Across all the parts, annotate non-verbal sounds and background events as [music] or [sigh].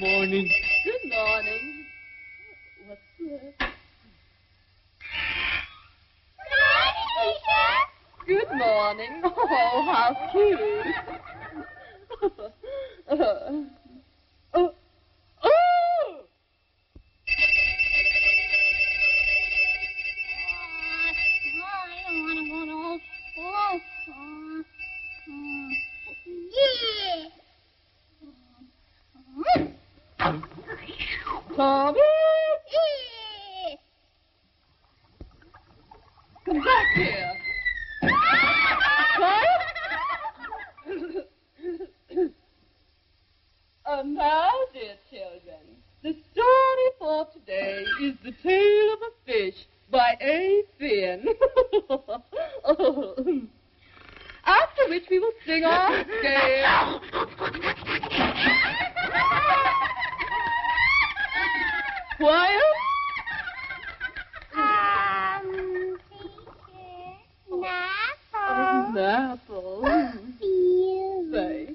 morning. Good morning. What's this? Good morning. [laughs] Oh, how cute. [laughs] Uh, Come back here. What? and now, dear children, the story for today is The Tale of a Fish by A. Finn. [laughs] After which we will sing our [laughs] scale. Quiet. Um, teacher, Apple. Feel. Say.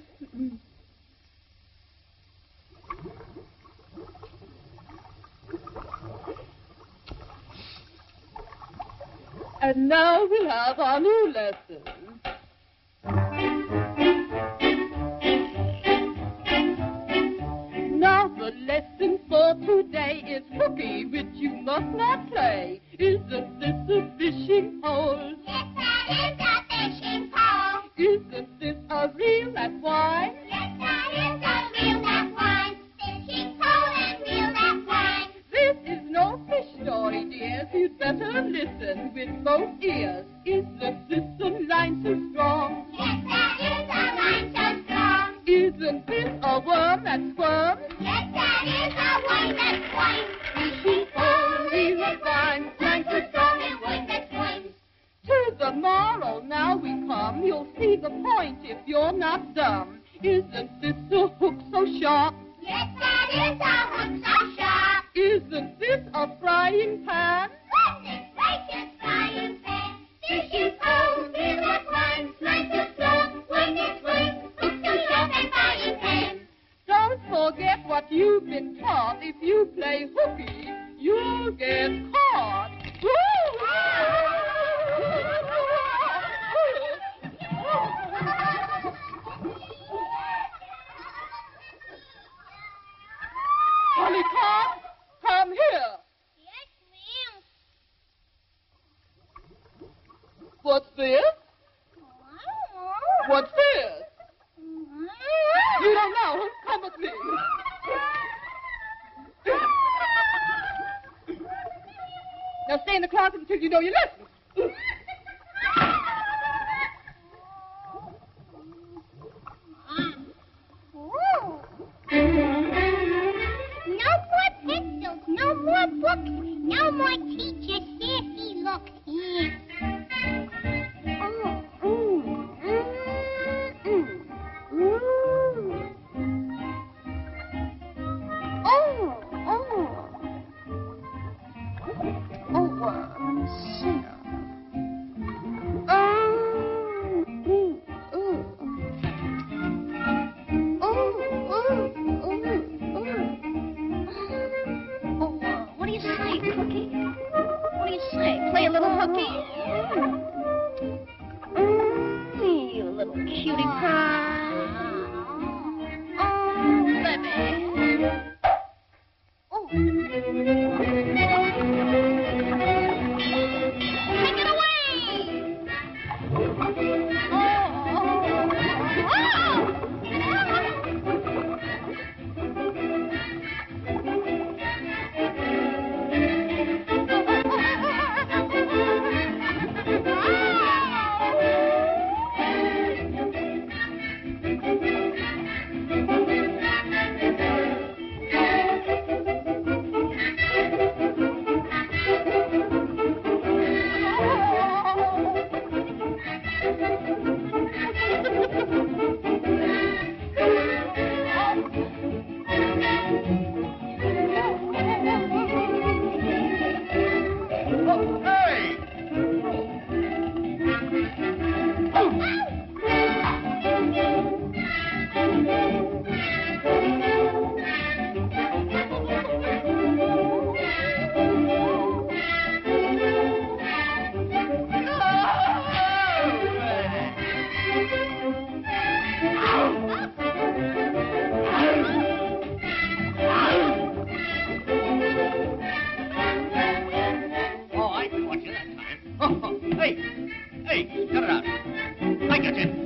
And now we have our new lesson. For today is hooky, which you must not play. Isn't this a fishing pole? Yes, that is a fishing pole. Isn't this a reel? That's why. Yes, that is a reel that winds. Fishing pole and reel that winds. This is no fish story, dears. You'd better listen with both ears. Isn't this a line so strong? Yes, that is a line so strong. Isn't this a worm that squirms? Isn't dumb. Isn't this a hook so get caught. Come here. Yes, ma'am. What's this? What's this? You don't know. Come with me. Now stay in the closet until you know your lesson. No more pencils, no more books, no more Hey, get it out. I got you.